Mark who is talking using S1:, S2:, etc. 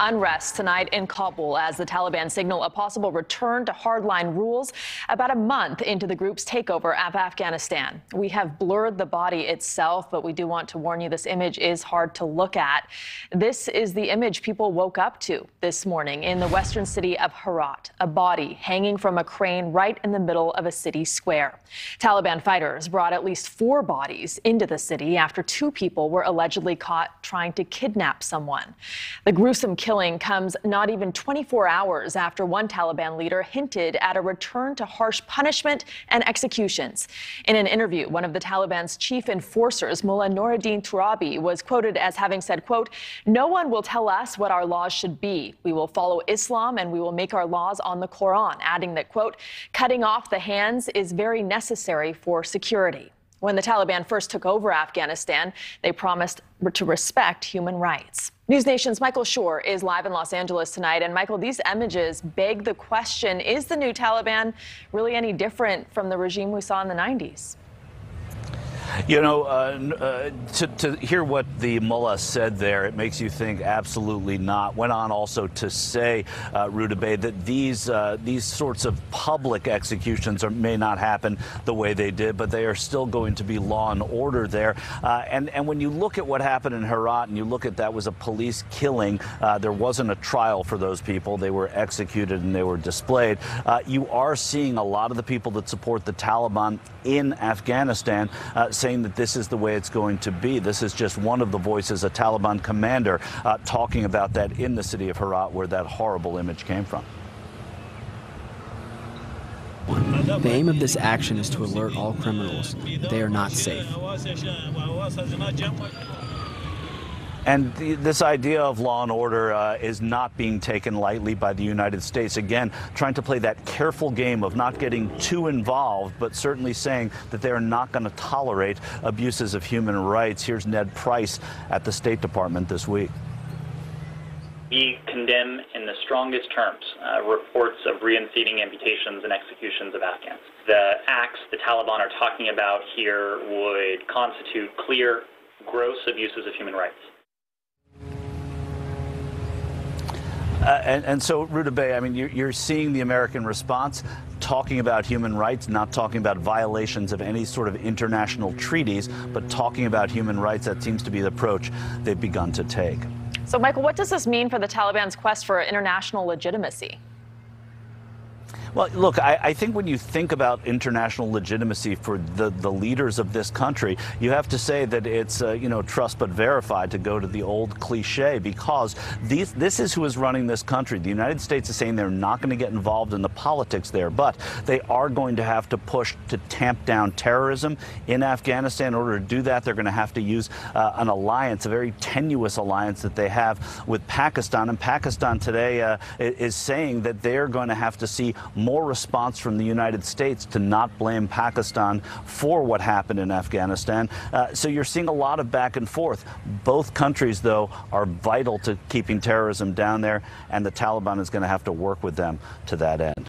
S1: Unrest tonight in Kabul as the Taliban signal a possible return to hardline rules about a month into the group's takeover of Afghanistan. We have blurred the body itself, but we do want to warn you this image is hard to look at. This is the image people woke up to this morning in the western city of Herat, a body hanging from a crane right in the middle of a city square. Taliban fighters brought at least four bodies into the city after two people were allegedly caught trying to kidnap someone. The gruesome killing comes not even 24 hours after one Taliban leader hinted at a return to harsh punishment and executions. In an interview, one of the Taliban's chief enforcers, Mullah Noureddin Turabi, was quoted as having said, quote, no one will tell us what our laws should be. We will follow Islam and we will make our laws on the Quran, adding that, quote, cutting off the hands is very necessary for security. When the Taliban first took over Afghanistan, they promised to respect human rights. News Nation's Michael Shure is live in Los Angeles tonight. And Michael, these images beg the question is the new Taliban really any different from the regime we saw in the 90s?
S2: You know, uh, uh, to, to, hear what the mullah said there, it makes you think absolutely not. Went on also to say, uh, Rudabeh, that these uh, these sorts of public executions are, may not happen the way they did, but they are still going to be law and order there. Uh, and and when you look at what happened in Herat, and you look at that was a police killing, uh, there wasn't a trial for those people. They were executed and they were displayed. Uh, you are seeing a lot of the people that support the Taliban in Afghanistan saying that this is the way it's going to be. This is just one of the voices, a Taliban commander, uh, talking about that in the city of Herat, where that horrible image came from.
S3: The aim of this action is to alert all criminals that they are not safe.
S2: And this idea of law and order uh, is not being taken lightly by the United States. Again, trying to play that careful game of not getting too involved, but certainly saying that they're not going to tolerate abuses of human rights. Here's Ned Price at the State Department this week.
S4: We condemn in the strongest terms uh, reports of reinstating amputations and executions of Afghans. The acts the Taliban are talking about here would constitute clear, gross abuses of human rights.
S2: Uh, and, and, so, Bay, I mean, you're, you're, seeing the American response talking about human rights, not talking about violations of any sort of international treaties, but talking about human rights. That seems to be the approach they've begun to take.
S1: So, Michael, what does this mean for the Taliban's quest for international legitimacy?
S2: Well, look, I, I, think when you think about international legitimacy for the, the leaders of this country, you have to say that it's, uh, you know, trust but verify to go to the old cliche because these, this is who is running this country. The United States is saying they're not going to get involved in the politics there, but they are going to have to push to tamp down terrorism in Afghanistan. In order to do that, they're going to have to use uh, an alliance, a very tenuous alliance that they have with Pakistan. And Pakistan today uh, is saying that they're going to have to see more response from the United States to not blame Pakistan for what happened in Afghanistan. Uh, so you're seeing a lot of back and forth. Both countries, though, are vital to keeping terrorism down there, and the Taliban is going to have to work with them to that end.